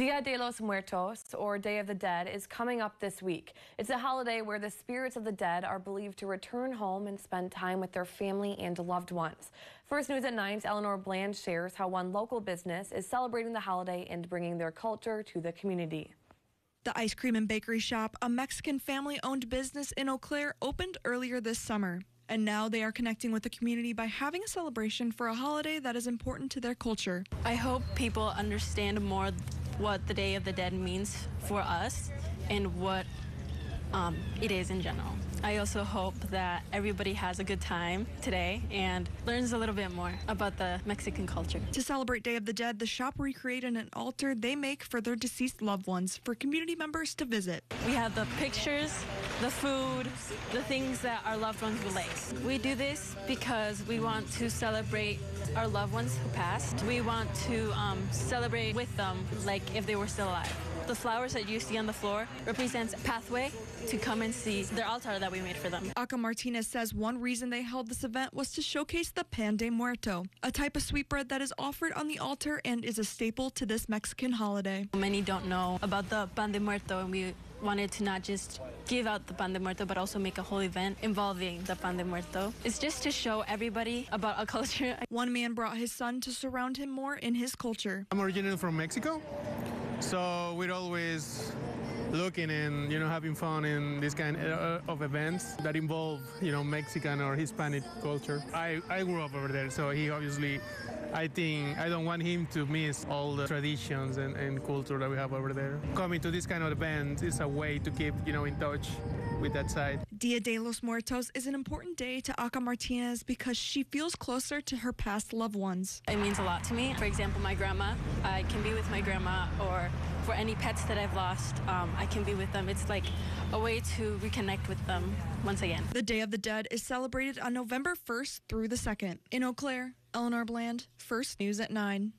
Dia de los Muertos, or Day of the Dead, is coming up this week. It's a holiday where the spirits of the dead are believed to return home and spend time with their family and loved ones. First News at 9's Eleanor Bland shares how one local business is celebrating the holiday and bringing their culture to the community. The ice cream and bakery shop, a Mexican family owned business in Eau Claire, opened earlier this summer. And now they are connecting with the community by having a celebration for a holiday that is important to their culture. I hope people understand more what the Day of the Dead means for us and what um, it is in general. I also hope that everybody has a good time today and learns a little bit more about the Mexican culture. To celebrate Day of the Dead, the shop recreated an altar they make for their deceased loved ones for community members to visit. We have the pictures, the food, the things that our loved ones like. We do this because we want to celebrate our loved ones who passed. We want to um, celebrate with them like if they were still alive. The flowers that you see on the floor represents a pathway to come and see their altar that we made for them. Aka Martinez says one reason they held this event was to showcase the pan de muerto, a type of sweetbread that is offered on the altar and is a staple to this Mexican holiday. Many don't know about the pan de muerto and we wanted to not just give out the pan de muerto, but also make a whole event involving the pan de muerto. It's just to show everybody about our culture. One man brought his son to surround him more in his culture. I'm originally from Mexico, so we're always looking and you know having fun in this kind uh, of events that involve you know Mexican or Hispanic culture. I, I grew up over there, so he obviously I think I don't want him to miss all the traditions and, and culture that we have over there. Coming to this kind of event is a way to keep you know in touch with that side. Dia de los Muertos is an important day to Aka Martinez because she feels closer to her past loved ones. It means a lot to me. For example, my grandma, I can be with my grandma, or for any pets that I've lost, um, I can be with them. It's like a way to reconnect with them once again. The Day of the Dead is celebrated on November 1st through the 2nd. In Eau Claire, Eleanor Bland, First News at 9.